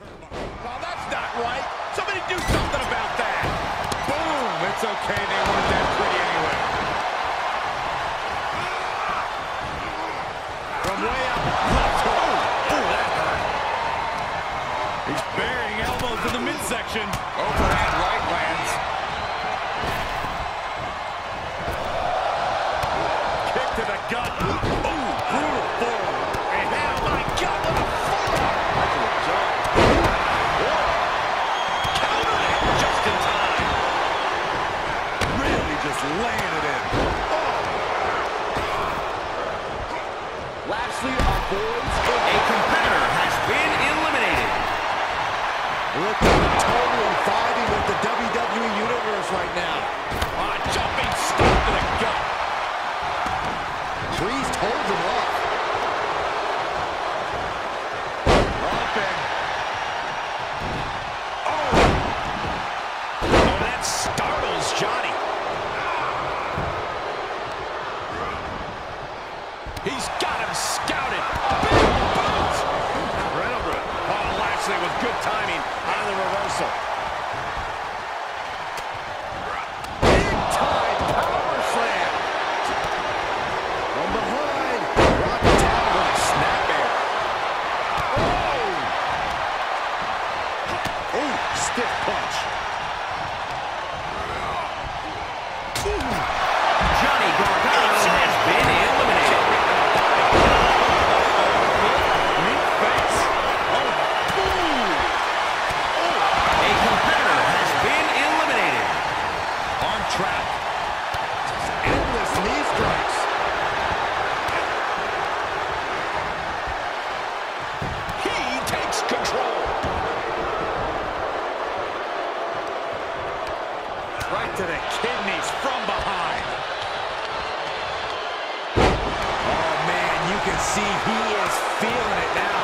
Well, that's not right. Somebody do something about that. Boom. It's okay. They weren't that pretty anyway. From way up. Left oh, that hurt. He's burying elbows in the midsection. Laying it in. Lashley avoids A competitor has been eliminated. Looking totally vibing with the WWE Universe right now. A jumping stop to the gut. Priest holds him. Up and... Oh! Oh, that startles Johnny. He's got him scouted. Big boot! Incredible. Oh, Lashley with good timing on the reversal. Big time power slam. From behind. Rock down with a snapmare. Oh! Oh, stiff punch. Johnny Gargano has been eliminated. Meat face. Oh, boom! A competitor has been eliminated. Track. Endless knee strikes. He takes control. Right to the kidneys from behind. Oh, man, you can see he is feeling it now.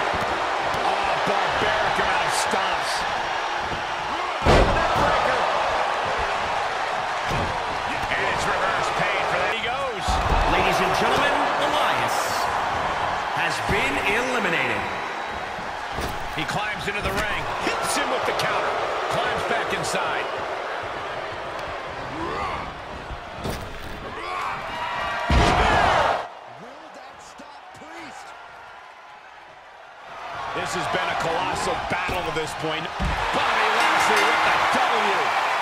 Oh, barbaric amount of stops. Been eliminated. He climbs into the ring. Hits him with the counter. Climbs back inside. Will that stop Priest? This has been a colossal battle to this point. Bobby Lashley with the W.